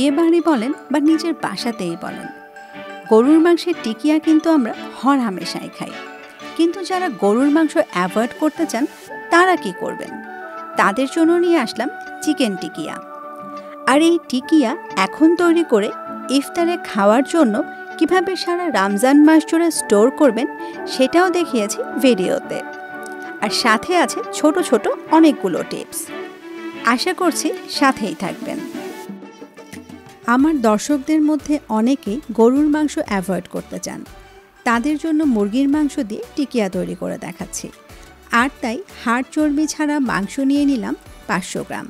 বিয়ে বাড়ি বলেন বা নিজের বাসাতেই বলেন। গরুর মাংসের টিকিয়া কিন্তু আমরা হর হামেশাই খাই। কিন্তু যারা গরুর মাংস অ্যাভয়েড করতে চান, তারা কি করবেন? তাদের জন্য নিয়ে আসলাম চিকেন টিকিয়া। আর এই টিকিয়া এখন তৈরি করে ইফতারে খাওয়ার জন্য কীভাবে সারা রমজান মাস জুড়ে স্টোর করবেন, সেটাও দেখিয়েছি ভিডিওতে। আর সাথে আছে ছোট ছোট অনেকগুলো টিপস। আশা করছি সাথেই থাকবেন। আমার দর্শকদের মধ্যে অনেকেই গরুর মাংস অ্যাভয়েড করতে চান। তাদের জন্য মুরগির মাংস দিয়ে টিকিয়া তৈরি করে দেখাচ্ছি। আর তাই হাড় চর্বি ছাড়া মাংস নিয়ে নিলাম পাঁচশো গ্রাম।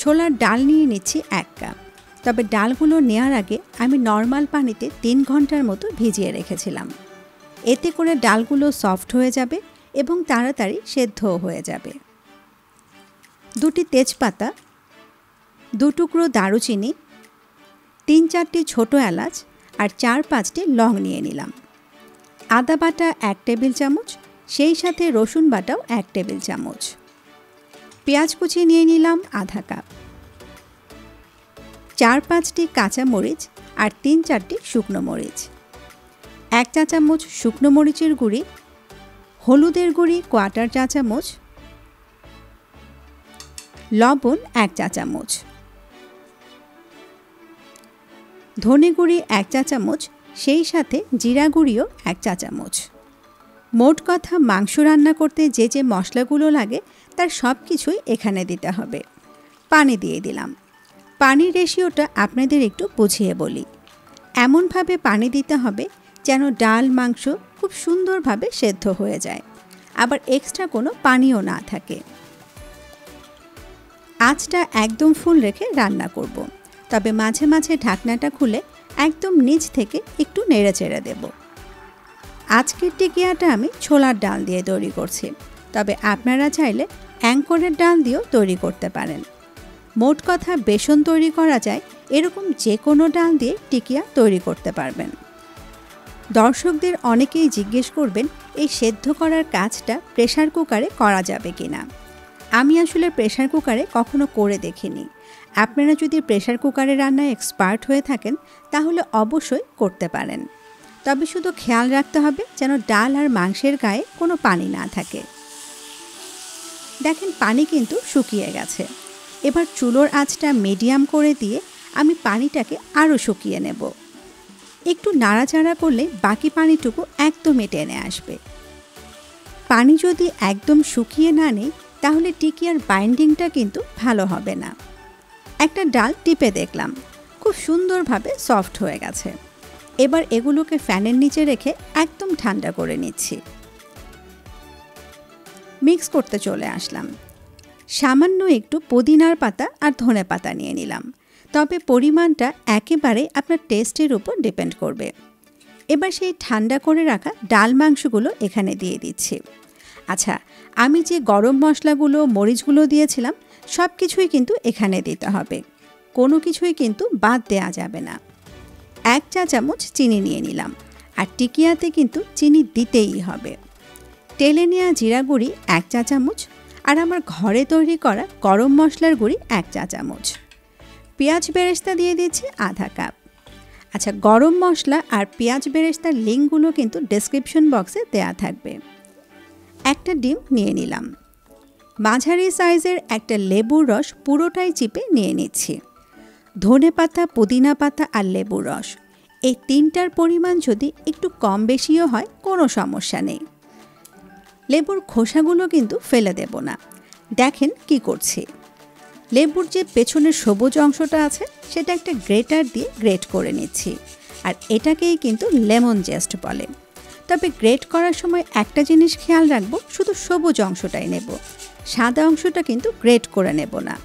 ছোলার ডাল নিয়ে নিচ্ছি এক কাপ। তবে ডালগুলো নেওয়ার আগে আমি নর্মাল পানিতে তিন ঘণ্টার মতো ভিজিয়ে রেখেছিলাম। এতে করে ডালগুলো সফট হয়ে যাবে এবং তাড়াতাড়ি সেদ্ধও হয়ে যাবে। দুটি তেজপাতা, দু টুকরো দারুচিনি তিন চারটি ছোট এলাচ আর চার পাঁচটি লং নিয়ে নিলাম। আদা বাটা এক টেবিল চামচ, সেই সাথে রসুন বাটাও এক টেবিল চামচ। পেঁয়াজ কুচি নিয়ে নিলাম আধা কাপ। চার পাঁচটি কাঁচা মরিচ আর তিন চারটি শুকনো মরিচ। এক চা চামচ শুকনো মরিচের গুঁড়ি, হলুদের গুঁড়ি কোয়াটার চা চামচ, লবণ এক চা চামচ। ধনে গুঁড়ি এক চা চামচ, সেই সাথে জিরা গুঁড়িও এক চা চামচ। মোট কথা মাংস রান্না করতে যে যে মশলাগুলো লাগে, তার সব কিছুই এখানে দিতে হবে। পানি দিয়ে দিলাম। পানির রেশিওটা আপনাদের একটু বুঝিয়ে বলি। এমনভাবে পানি দিতে হবে যেন ডাল, মাংস খুব সুন্দরভাবে সেদ্ধ হয়ে যায়। আবার এক্সট্রা কোনো পানিও না থাকে। আঁচটা একদম ফুল রেখে রান্না করব। তবে মাঝে মাঝে ঢাকনাটা খুলে একদম নিচ থেকে একটু নেড়ে চেড়ে দেব। আজকের টিকিয়াটা আমি ছোলার ডাল দিয়ে তৈরি করছি। তবে আপনারা চাইলে অ্যাঙ্করের ডাল দিয়েও তৈরি করতে পারেন। মোট কথা বেসন তৈরি করা যায়, এরকম যে কোনো ডাল দিয়ে টিকিয়া তৈরি করতে পারবেন। দর্শকদের অনেকেই জিজ্ঞেস করবেন, এই সেদ্ধ করার কাজটা প্রেশার কুকারে করা যাবে কি না আমি আসলে প্রেশার কুকারে কখনো করে দেখিনি। আপনারা যদি প্রেশার কুকারে রান্নায় এক্সপার্ট হয়ে থাকেন, তাহলে অবশ্যই করতে পারেন। তবে শুধু খেয়াল রাখতে হবে যেন ডাল আর মাংসের গায়ে কোনো পানি না থাকে। দেখেন পানি কিন্তু শুকিয়ে গেছে। এবার চুলোর আঁচটা মিডিয়াম করে দিয়ে আমি পানিটাকে আরও শুকিয়ে নেব। একটু নাড়াচাড়া করলে বাকি পানিটুকু একদমই টেনে আসবে। পানি যদি একদম শুকিয়ে না নেই তাহলে টিকিয়ার বাইন্ডিংটা কিন্তু ভালো হবে না। একটা ডাল টিপে দেখলাম। খুব সুন্দরভাবে সফট হয়ে গেছে। এবার এগুলোকে ফ্যানের নিচে রেখে একদম ঠান্ডা করে নিচ্ছি। মিক্স করতে চলে আসলাম। সামান্য একটু পুদিনার পাতা আর ধনে পাতা নিয়ে নিলাম। তবে পরিমাণটা একেবারে আপনার টেস্টের উপর ডিপেন্ড করবে। এবার সেই ঠান্ডা করে রাখা ডাল মাংসগুলো এখানে দিয়ে দিচ্ছি। আচ্ছা আমি যে গরম মশলাগুলো, মরিচগুলো দিয়েছিলাম সব কিছুই কিন্তু এখানে দিতে হবে। কোনো কিছুই কিন্তু বাদ দেওয়া যাবে না। এক চা চামচ চিনি নিয়ে নিলাম, আর টিকিয়াতে কিন্তু চিনি দিতেই হবে। টেলে নেওয়া জিরা গুঁড়ি এক চা চামচ, আর আমার ঘরে তৈরি করা গরম মশলার গুঁড়ি এক চা চামচ। পেঁয়াজ বেরেস্তা দিয়ে দিচ্ছি আধা কাপ। আচ্ছা গরম মশলা আর পেঁয়াজ বেরেস্তার লিঙ্কগুলো কিন্তু ডেসক্রিপশন বক্সে দেয়া থাকবে। একটা ডিম নিয়ে নিলাম। মাঝারি সাইজের একটা লেবুর রস পুরোটাই চিপে নিয়ে নিচ্ছি। ধনে পাতা, পুদিনা পাতা আর লেবুর রস। এই তিনটার পরিমাণ যদি একটু কম বেশিও হয়, কোনো সমস্যা নেই। লেবুর খোসাগুলো কিন্তু ফেলে দেব না। দেখেন কি করছি। লেবুর যে পেছনের সবুজ অংশটা আছে, সেটা একটা গ্রেটার দিয়ে গ্রেট করে নিচ্ছি। আর এটাকেই কিন্তু লেমন জেস্ট বলে। তবে গ্রেট করার সময় একটা জিনিস খেয়াল রাখব, শুধু সবুজ অংশটাই নেব। সাদা অংশটা কিন্তু গ্রেট করে নেব না।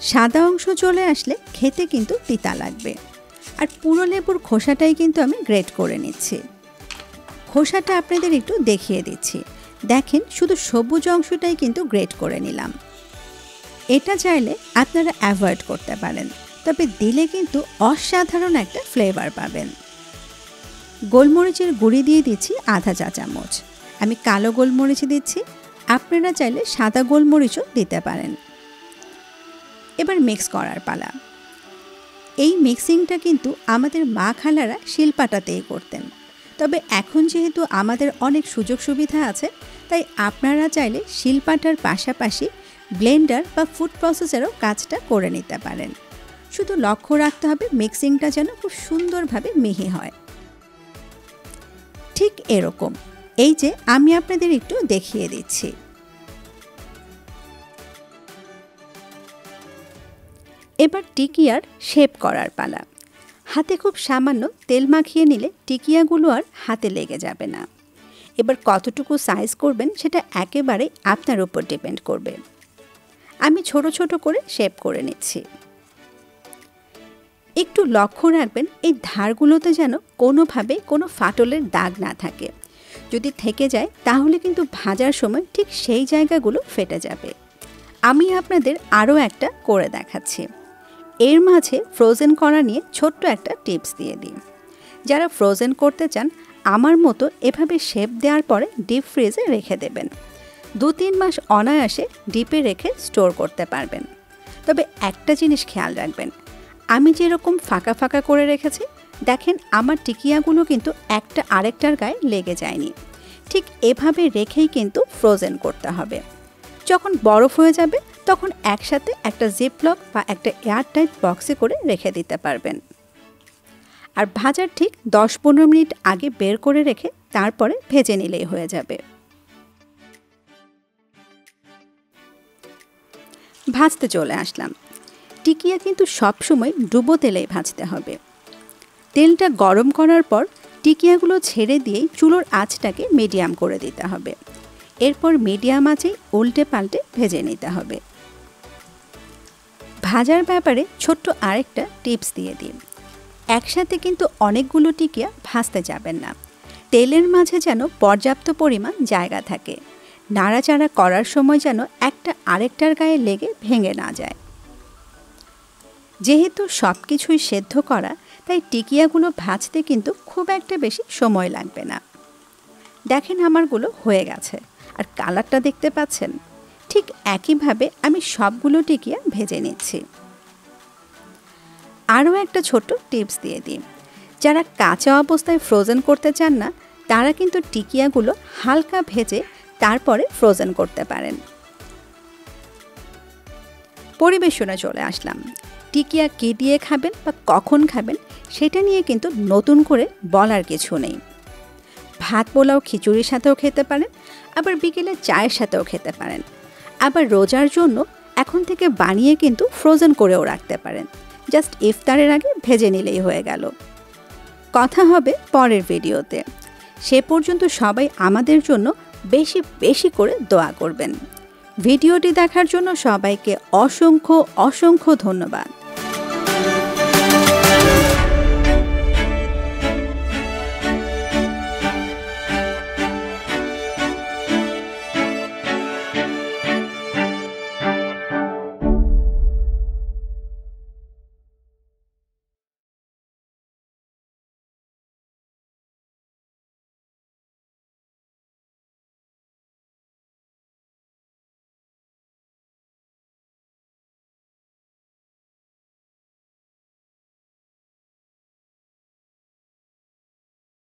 সাদা অংশ চলে আসলে খেতে কিন্তু তিতা লাগবে। আর পুরো লেবুর খোসাটাই কিন্তু আমি গ্রেট করে নিচ্ছি। খোসাটা আপনাদের একটু দেখিয়ে দিচ্ছি। দেখেন, শুধু সবুজ অংশটাই কিন্তু গ্রেট করে নিলাম। এটা চাইলে আপনারা অ্যাভয়েড করতে পারেন, তবে দিলে কিন্তু অসাধারণ একটা ফ্লেভার পাবেন। গোলমরিচের গুঁড়ি দিয়ে দিচ্ছি আধা চা চামচ। আমি কালো গোলমরিচ দিচ্ছি। আপনারা চাইলে সাদা গোলমরিচও দিতে পারেন। এবার মিক্স করার পালা। এই মিক্সিংটা কিন্তু আমাদের মা খালারা শিলপাটাতেই করতেন। তবে এখন যেহেতু আমাদের অনেক সুযোগ সুবিধা আছে, তাই আপনারা চাইলে শিলপাটার পাশাপাশি ব্লেন্ডার বা ফুড প্রসেসেরও কাজটা করে নিতে পারেন। শুধু লক্ষ্য রাখতে হবে মিক্সিংটা যেন খুব সুন্দরভাবে মিহি হয়। ঠিক এরকম। এই যে, আমি আপনাদের একটু দেখিয়ে দিচ্ছি। এবার টিকিয়ার শেপ করার পালা। হাতে খুব সামান্য তেল মাখিয়ে নিলে টিকিয়াগুলো আর হাতে লেগে যাবে না। এবার কতটুকু সাইজ করবেন সেটা একেবারে আপনার উপর ডিপেন্ড করবে। আমি ছোট ছোট করে শেপ করে নিচ্ছি। একটু লক্ষ্য রাখবেন, এই ধারগুলোতে যেন কোনোভাবে কোনো ফাটলের দাগ না থাকে। যদি থেকে যায়, তাহলে কিন্তু ভাজার সময় ঠিক সেই জায়গাগুলো ফেটে যাবে। আমি আপনাদের আরও একটা করে দেখাচ্ছি। এর মাঝে ফ্রোজেন করা নিয়ে ছোট্ট একটা টিপস দিয়ে দিই। যারা ফ্রোজেন করতে চান, আমার মতো এভাবে শেপ দেওয়ার পরে ডিপ ফ্রিজে রেখে দেবেন। দু তিন মাস অনায়াসে ডিপে রেখে স্টোর করতে পারবেন। তবে একটা জিনিস খেয়াল রাখবেন আমি যেরকম ফাঁকা ফাঁকা করে রেখেছি, দেখেন আমার টিকিয়াগুলো কিন্তু একটা আরেকটার গায়ে লেগে যায়নি। ঠিক এভাবে রেখেই কিন্তু ফ্রোজেন করতে হবে। যখন বরফ হয়ে যাবে, তখন একসাথে একটা জিপলক বা একটা এয়ারটাইট বক্সে করে রেখে দিতে পারবেন। আর ভাজার ঠিক দশ পনেরো মিনিট আগে বের করে রেখে তারপরে ভেজে নিলেই হয়ে যাবে। ভাজতে চলে আসলাম। টিকিয়া কিন্তু সবসময় ডুবো তেলেই ভাজতে হবে। তেলটা গরম করার পর টিকিয়াগুলো ছেড়ে দিয়েই চুলোর আঁচটাকে মিডিয়াম করে দিতে হবে। এরপর মিডিয়াম আঁচেই উল্টে পাল্টে ভেজে নিতে হবে। ভাজার ব্যাপারে ছোট্ট আরেকটা টিপস দিয়ে দিন একসাথে কিন্তু অনেকগুলো টিকিয়া ভাজতে যাবেন না। তেলের মাঝে যেন পর্যাপ্ত পরিমাণ জায়গা থাকে। নাড়াচাড়া করার সময় যেন একটা আরেকটার গায়ে লেগে ভেঙে না যায়। যেহেতু সব কিছুই সেদ্ধ করা, তাই টিকিয়াগুলো ভাজতে কিন্তু খুব একটা বেশি সময় লাগবে না। দেখেন আমারগুলো হয়ে গেছে, আর কালারটা দেখতে পাচ্ছেন? ঠিক একইভাবে আমি সবগুলো টিকিয়া ভেজে নিচ্ছি। আরও একটা ছোট্ট টিপস দিয়ে দিই। যারা কাঁচা অবস্থায় ফ্রোজেন করতে চান না, তারা কিন্তু টিকিয়াগুলো হালকা ভেজে তারপরে ফ্রোজেন করতে পারেন। পরিবেশনে চলে আসলাম। টিকিয়া কে দিয়ে খাবেন বা কখন খাবেন, সেটা নিয়ে কিন্তু নতুন করে বলার কিছু নেই। ভাত পোলাও খিচুড়ির সাথেও খেতে পারেন, আবার বিকেলে চায়ের সাথেও খেতে পারেন। আবার রোজার জন্য এখন থেকে বানিয়ে কিন্তু ফ্রোজেন করেও রাখতে পারেন। জাস্ট ইফতারের আগে ভেজে নিলেই হয়ে গেল। কথা হবে পরের ভিডিওতে। সে পর্যন্ত সবাই আমাদের জন্য বেশি বেশি করে দোয়া করবেন। ভিডিওটি দেখার জন্য সবাইকে অসংখ্য অসংখ্য ধন্যবাদ।